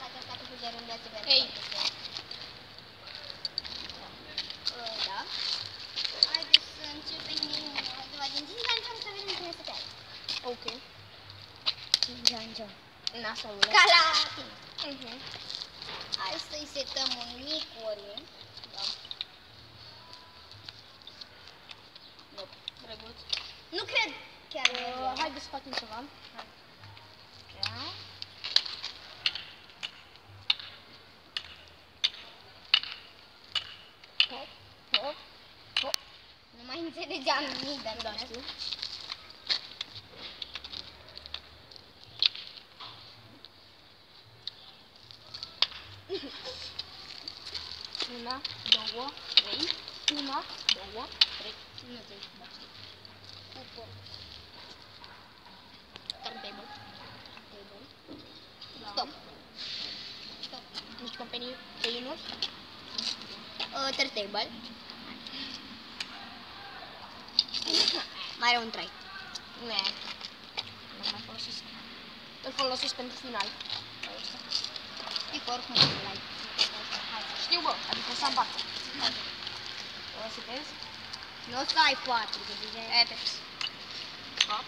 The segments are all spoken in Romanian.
data aceasta cu gerul de asemenea. Ei. Da. Haideți să începem din câteva din zi, dar încercăm să vedem cine se pierde. Ok. Janjan. Nasolule. Ca la tine. Mhm. Hai să-i setăm un mic orin. Da. Nope. Drăguț. Nu cred chiar. Uh, Haideți să facem ceva. Hai. Ia. Hop, hop, hop. Nu mai înțelegeam nimic de Da, mine. știu. Una, două, trei. Una, două, trei. Nu te da. Cupă. Turntable. Table. Da. Stop. Stop. Nici companii pe Inus. Uh, third table. Mai are un try. Ne. Nu mai folosesc. Îl folosesc pentru final. Ăsta. Știi că oricum nu l-ai. Hai. Știu, bă, adică să am patru. O să vezi? Nu o să ai patru, că deja e... Apex. Hop,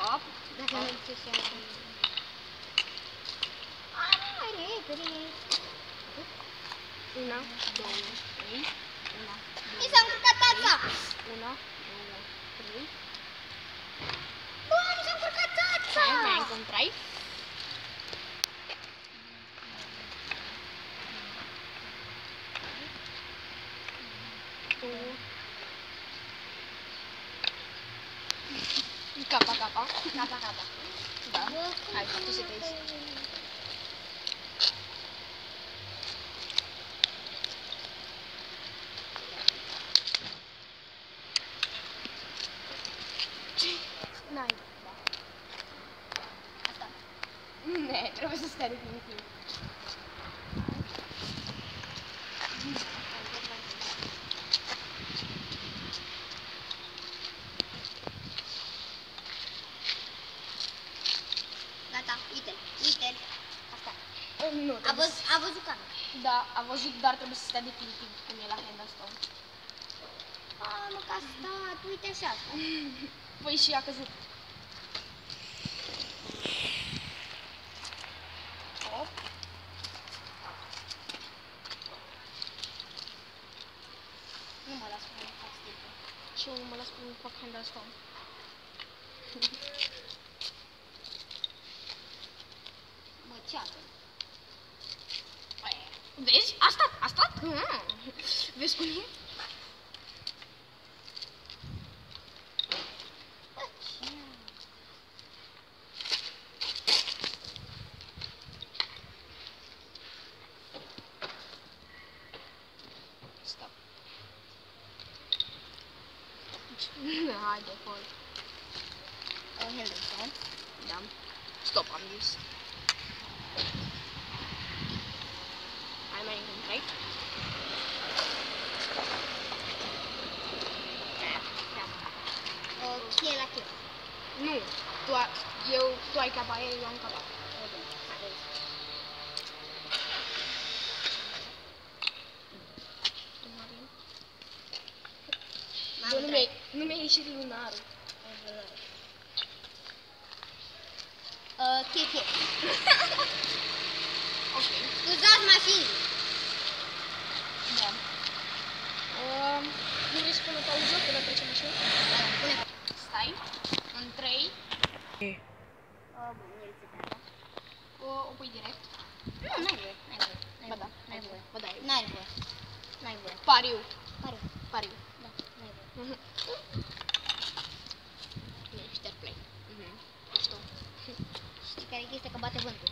hop. Dacă nu știu și acum. Hai, repede. Una, două, trei. Una, Mi s-a încurcat tața. una, două, trei. Bă, mi s-a încurcat tața. Hai, mai încă un trai. Tu. Capa, capa. Capa, capa. Da. Bă, Hai, tu să vezi. N-ai. Asta. Ne, trebuie să stai definitiv. Gata, uite, uite. Asta. Nu, A, trebuie văz, a văzut camera. să- Da, a văzut, dar trebuie să stea definitiv cum e la handstone. A, mă, că a stat, uite așa. Păi și a căzut. Hop. Nu mă las să fac stilul. Și eu nu mă las cum fac handstone. Mă, ceată. Vezi? A stat, a stat. Mm. Vezi cum e? Bă, ce? Stop. Haide, fol. Uh, Henderson. Da. Stop, am zis. Hai mai un trei. Uh, cheie la cheie. Nu, tu, a, eu, tu ai capa aia, eu am capa. M-am Bă, nu tras. mi-ai, nu mi-ai ieșit lunarul. Uh, cheie, cheie. Ok. Scuzați mașini. Da. Um, nu vrei să pun o pauză până trecem așa? Da, pune. Stai. În 3. Uh, bun, el se pleacă. O, o pui direct. Nu, n-ai voie, n-ai voie. n-ai Ba da, voie, N-ai voie. Ba da, eu. N-ai voie. N-ai voie. Pariu. Pare. Pariu. Da, n-ai voie. Mhm. Nu, share play. Mhm. Ești tu. Știi care e chestia că bate vântul?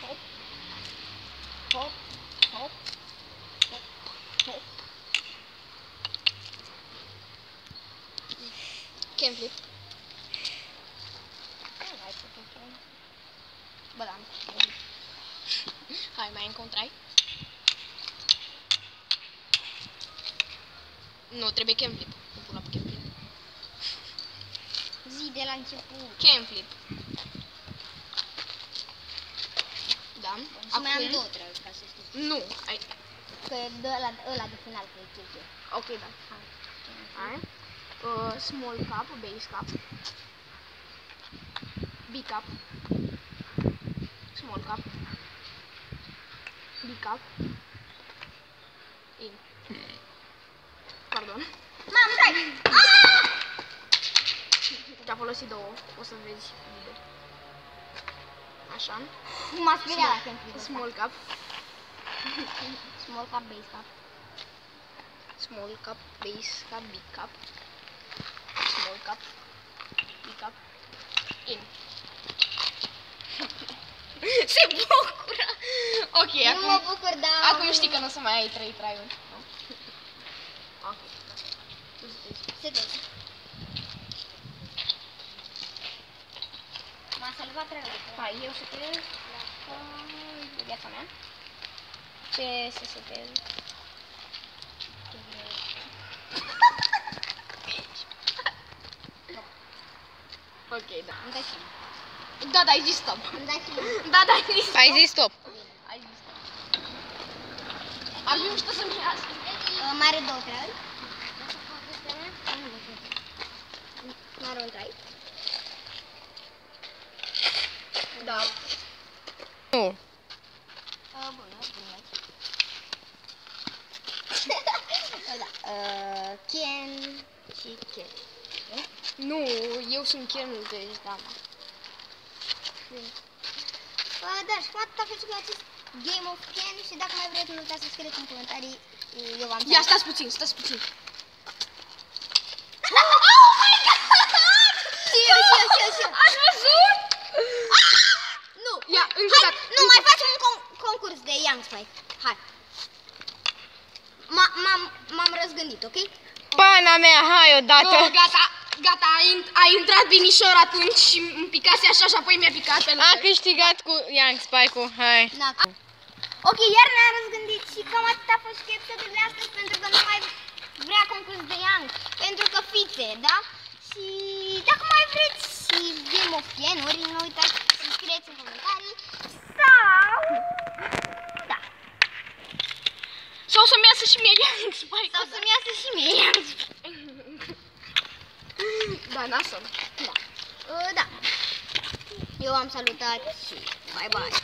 Hop. Hop. Hop. Hop. Hop. Can flip. Bă, da. Hai, mai încă un try. Nu, trebuie cam flip. Nu pun la cam flip. Zi de la început. Cam flip. Da. Și mai am două trăuri, ca să știți. Nu, ai... Că de ăla, ăla de final, că e chill chill. Ok, da. Hai. Uh, small cup, base cup. Big cup. Small cup. Big cup. In. Pardon. Mamă, dai! Te-a folosit două. O să vezi video. Așa. M-a speriat când frică. Small cup. Small cup, base cup. Small cup, base cup, big cup. Small cup, big cup. In. Se bucură! Ok, Nu acum... mă bucur, dar... Acum știi că nu o să mai ai trei trai-uri. nu? Ok. Setezi. M-a salvat rău. Hai, eu setez de viața mea. Ce să setez? Ok, da. Îmi dai și mie. Da, da, ai zis stop. Îmi dai și mie. Da, da, ai zis stop. Ai zis stop. Ai zis stop. Ar fi mișto să-mi iasă. Uh, Mai are două trăuri. Mai are un trai. Da. Nu. Uh, bună, bună. da. Uh, Ken și Ken. Nu, eu sunt Kenul, deci da. Uh, da, și cum atât a fost cu acest Game of Ken și dacă mai vreți, nu uitați să scrieți în comentarii. uh, Eu am Ia, stați puțin, stați puțin. Oh my god! Și eu, și eu, și eu, și eu. Ați văzut? Nu! Ia, încă o Hai, dată. nu, mai facem un con- concurs de Young Spike. Hai. Ma- M-am, m-am răzgândit, ok? Pana mea, hai odată. Nu, gata, gata, ai, int- ai intrat binișor atunci și îmi picase așa și apoi mi-a picat pe A lângă. câștigat cu Young Spike-ul, hai. Da. Ok, iar ne-am răzgândit și cam atât a fost și episodul de astăzi pentru că nu mai vrea concurs de Young. Pentru că fițe, da? Și dacă mai vreți și Game of Ken-uri, nu uitați să scrieți în comentarii sau... Da. Sau să-mi iasă și mie Young Spike. Sau să-mi iasă și mie Young Spike. Da, nasol. Da. Uh, da. Eu am salutat și bye bye.